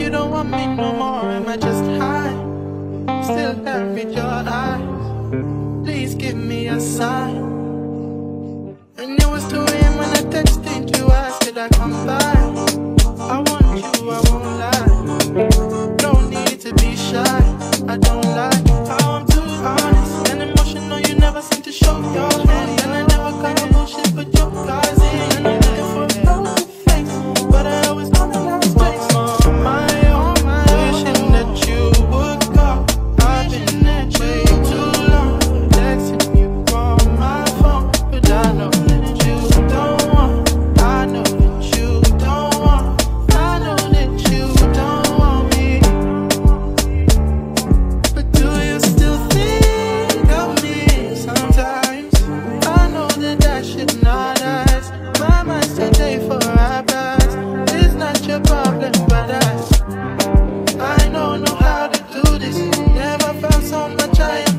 you don't want me no more, am I just high? Still can't read your eyes. Please give me a sign. time.